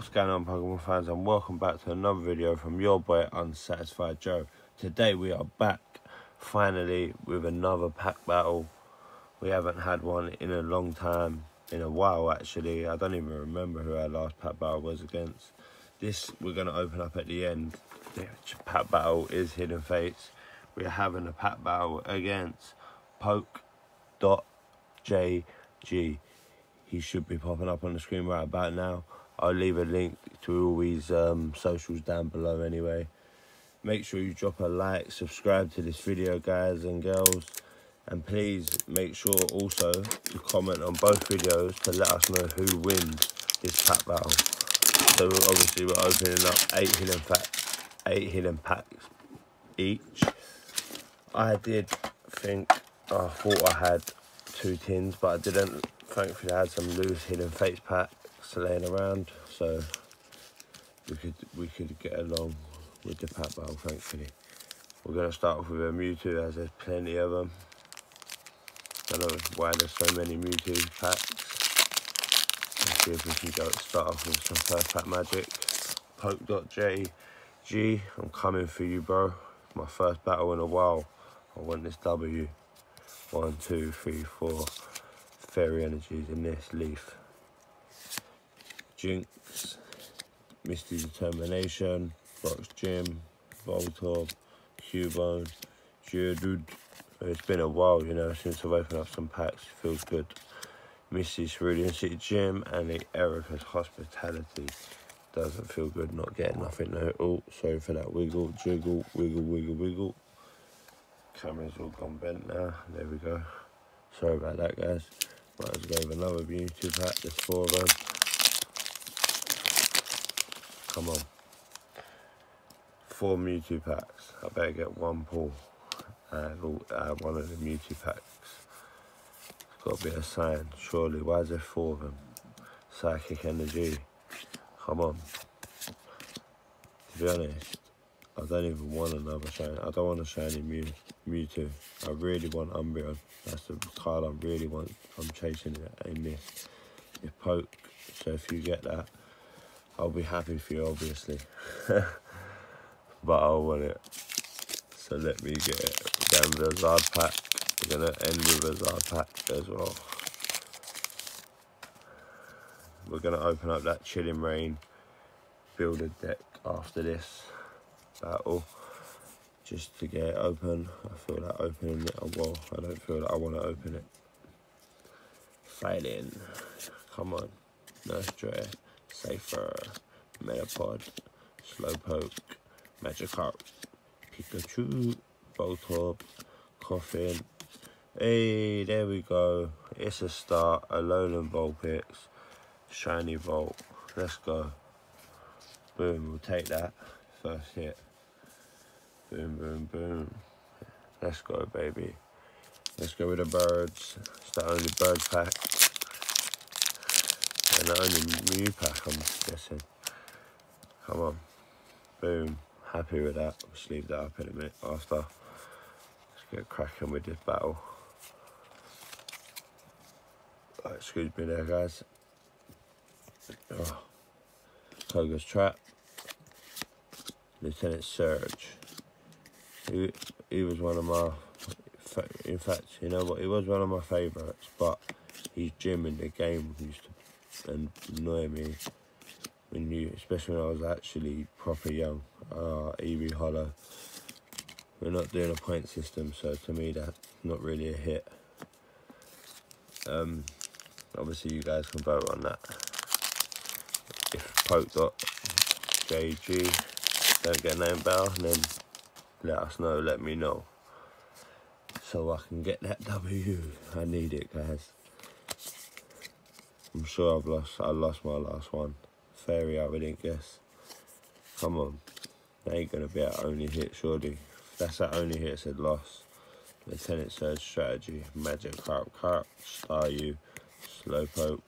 What's going on Pokemon fans and welcome back to another video from your boy Unsatisfied Joe. Today we are back finally with another pack battle. We haven't had one in a long time, in a while actually. I don't even remember who our last pack battle was against. This we're going to open up at the end. The pack battle is Hidden Fates. We're having a pack battle against Poke.jg. He should be popping up on the screen right about now. I'll leave a link to all these um, socials down below anyway. Make sure you drop a like, subscribe to this video guys and girls. And please make sure also to comment on both videos to let us know who wins this pack battle. So obviously we're opening up eight hidden eight hidden packs each. I did think, I thought I had two tins, but I didn't. Thankfully I had some loose hidden fates packs laying around, so we could we could get along with the pack battle. Thankfully, we're gonna start off with a Mewtwo as there's plenty of them. I don't know why there's so many Mewtwo packs. Let's see if we can go start off with some first pack magic. Poke.jg, I'm coming for you, bro. My first battle in a while. I want this W. One, two, three, four. Fairy energies in this leaf. Jynx, Misty Determination, Fox Gym, Voltorb, Cubone, Geodude. It's been a while, you know, since I've opened up some packs. Feels good. Misty's Cerulean City Gym and the Erika's Hospitality. Doesn't feel good not getting nothing there. Oh, sorry for that wiggle, jiggle, wiggle, wiggle, wiggle. Camera's all gone bent now. There we go. Sorry about that, guys. Might as well go with another beauty pack. There's four of them. Come on. Four Mewtwo packs. I better get one pull and uh, one of the Mewtwo packs. It's got to be a sign, surely. Why is there four of them? Psychic energy. Come on. To be honest, I don't even want another shiny. I don't want a shiny Mew, Mewtwo. I really want Umbreon. That's the card I really want. I'm chasing it in this. It's Poke. So if you get that, I'll be happy for you, obviously. but I want it. So let me get it. The Zard pack. We're going to end with a Zard pack as well. We're going to open up that Chilling Reign builder deck after this battle. Just to get it open. I feel like opening it. Well, I don't feel like I want to open it. Fighting. Come on. Nurse Joy. Cypher, Metapod, Slowpoke, Magikarp, Pikachu, Voltorb, Koffing. Hey, there we go. It's a start. Alolan Vulpix, Shiny Vault. Let's go. Boom, we'll take that. First hit. Boom, boom, boom. Let's go, baby. Let's go with the birds. It's the only bird pack. And the only Mew pack, I'm guessing. Come on. Boom. Happy with that. Leave that up in a minute after. Let's get cracking with this battle. Excuse me there, guys. Oh. Koga's Trap. Lieutenant Surge. He, he was one of my, in fact, you know what, he was one of my favourites, but his gym in the game used to and annoy me when you, especially when I was actually proper young. Uh, Eevee Holo. We're not doing a point system, so to me that's not really a hit. Um, obviously you guys can vote on that. If poke.jg don't get name bell, then let us know, let me know. So I can get that W. I need it, guys. I'm sure I've lost. I lost my last one. Fairy, I didn't guess. Come on. That ain't to be our only hit, surely. That's our only hit, said loss. Lieutenant Surge Strategy. Magikarp, Carp, Carp, Staryu, Slowpoke,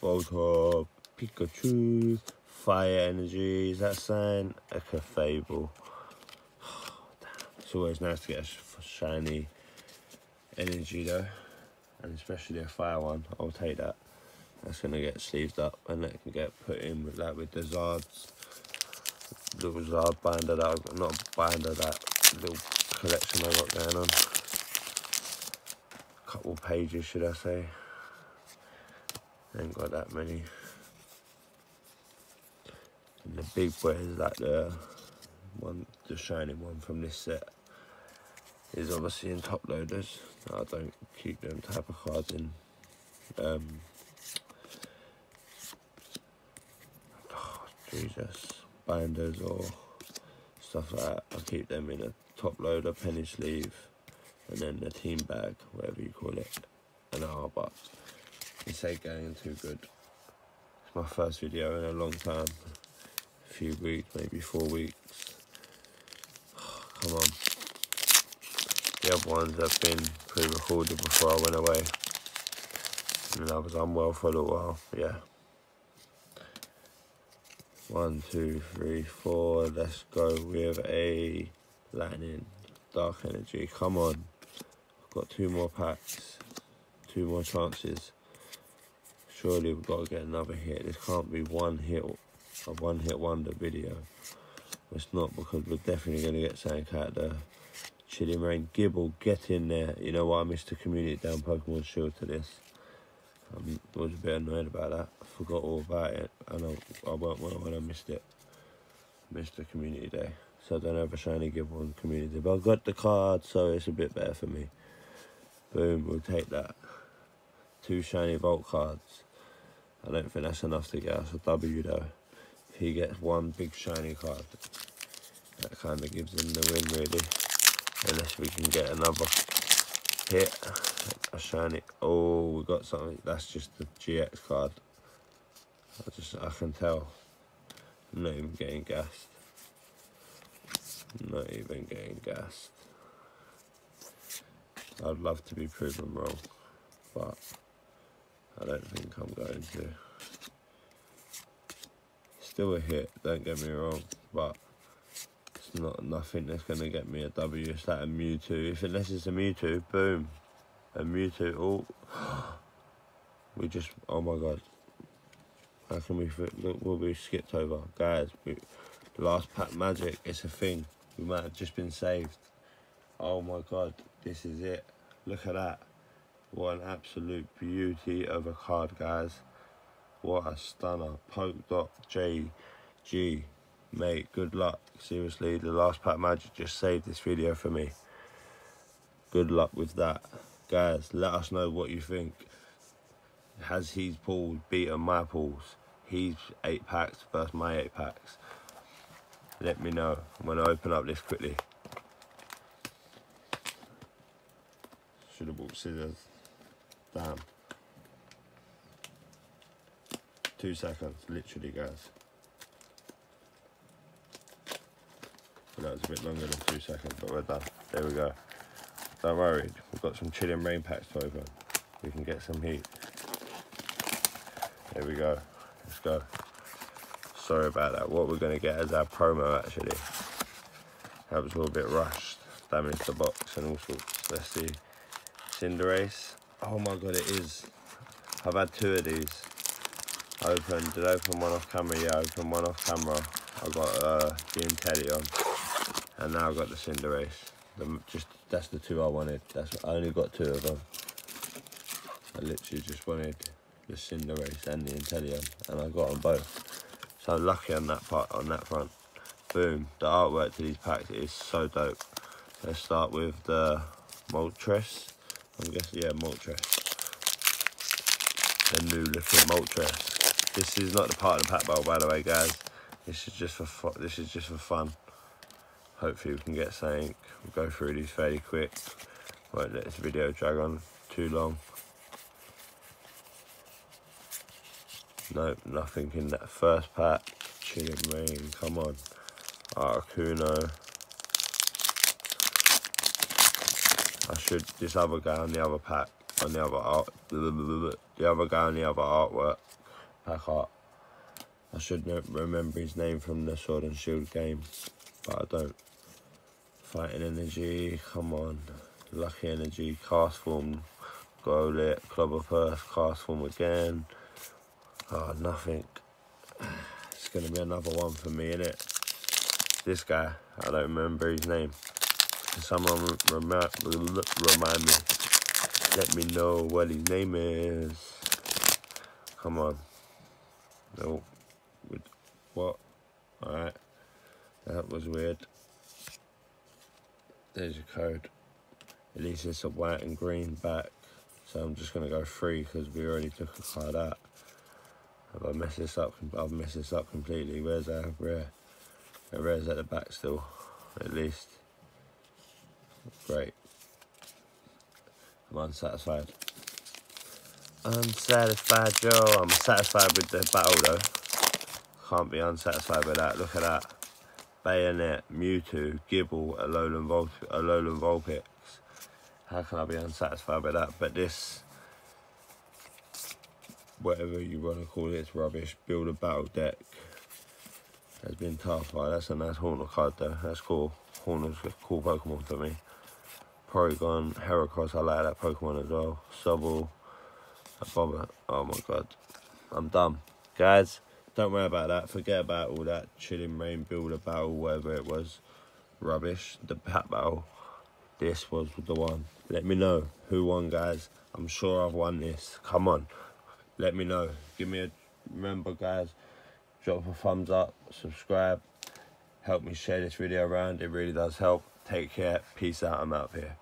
Voltorb, Pikachu, Fire Energy. Is that saying? Echo Fable. it's always nice to get a shiny energy though. And especially a fire one. I'll take that. That's gonna get sleeved up and that can get put in with that with the Zards. Little Zard binder that I've got, not binder, that little collection I've got going on. A couple pages, should I say? Ain't got that many. And the big is like the one, the shining one from this set. Is obviously in top loaders. I don't keep them type of cards in. Um, Jesus, binders or stuff like that. I keep them in a top loader, penny sleeve, and then the team bag, whatever you call it, an R but This ain't going too good. It's my first video in a long time. A few weeks, maybe four weeks. come on. The other ones have been pre-recorded before I went away. And I was unwell for a little while, yeah. One, two, three, four. Let's go with a lightning, dark energy. Come on. I've got two more packs, two more chances. Surely we've got to get another hit. This can't be one hit, a one hit wonder video. It's not because we're definitely going to get something out there. Chilling Reign, Gible, get in there. You know what? I missed the community down Pokemon Shield to this. I was a bit annoyed about that. I forgot all about it, and I, I weren't well when I missed it. Missed the community day, so I don't have a shiny Gible one community. But I've got the card, so it's a bit better for me. Boom, we'll take that. Two shiny Vault cards. I don't think that's enough to get us a W though. He gets one big shiny card, that kind of gives him the win really. Unless we can get another hit, a shiny. Oh, we got something. That's just the GX card. I just, I can tell. I'm not even getting gassed. not even getting gassed. I'd love to be proven wrong, but I don't think I'm going to. Still a hit, don't get me wrong, but it's not nothing that's going to get me a W. It's that a Mewtwo. If unless it's a Mewtwo, boom. A Mewtwo. Oh, we just, oh my god. How can we, look, we'll we skipped over? Guys, we, last pack magic, it's a thing. We might have just been saved. Oh my god, this is it. Look at that. What an absolute beauty of a card, guys. What a stunner. Poke dot J G. Mate, good luck. Seriously, the last pack magic just saved this video for me. Good luck with that. Guys, let us know what you think. Has his pulls beaten my pulls? He's eight packs versus my eight packs. Let me know. I'm to open up this quickly. Should have bought scissors. Damn. Two seconds, literally, guys. But that was a bit longer than two seconds, but we're done. There we go. Don't worry, we've got some Chilling Reign packs to open. We can get some heat. There we go. Let's go. Sorry about that. What we're going to get is our promo, actually. That was all a bit rushed. Damaged the box and all sorts. Let's see. Cinderace. Oh my god, it is. I've had two of these. I opened, did I open one off camera? Yeah, I opened one off camera. I got uh, the Inteleon and now I've got the Cinderace. The, just that's the two I wanted. That's I only got two of them. I literally just wanted the Cinderace and the Inteleon, and I got them both. So lucky on that part, on that front. Boom! The artwork to these packs is so dope. Let's start with the Moltres. I'm guessing yeah, Moltres. The new looking Moltres. This is not the part of the pack by the way, guys. This is just for this is just for fun hopefully we can get something. We'll go through these fairly quick. Won't let this video drag on too long. Nope, nothing in that first pack. Chilling Reign, come on. Articuno. I should, this other guy on the other pack, on the other art, the other guy on the other artwork, pack art. I should remember his name from the Sword and Shield game, but I don't. Fighting energy, come on. Lucky energy, Castform, go lit, club of earth, Castform again. Oh, nothing. It's gonna be another one for me, innit? This guy, I don't remember his name. Someone remind, remind me. Let me know what his name is. Come on. No. What? Alright. That was weird. There's your code. At least it's a white and green back. So I'm just gonna go free because we already took a card out. Have I messed this up? I've messed this up completely. Where's our rare? The rare's at the back still, at least. Great. I'm unsatisfied. Unsatisfied, Joe. I'm satisfied with the battle though. Can't be unsatisfied with that. Look at that. Bayonet, Mewtwo, Gible, Alolan, Vol Alolan Vulpix. How can I be unsatisfied with that? But this, whatever you want to call it, it's rubbish. Build a battle deck. Has been tough. Right, that's a nice Haunter card though. That's cool. Haunter's a cool Pokemon for me. Porygon, Heracross, I like that Pokemon as well. Sobble, Bobber. Oh my god. I'm done. Guys, don't worry about that. Forget about all that Chilling Reign, build a battle, whatever it was. Rubbish. The pat battle. This was the one. Let me know who won, guys. I'm sure I've won this. Come on. Let me know. Give me a... Remember, guys, drop a thumbs up, subscribe. Help me share this video around. It really does help. Take care. Peace out. I'm out here.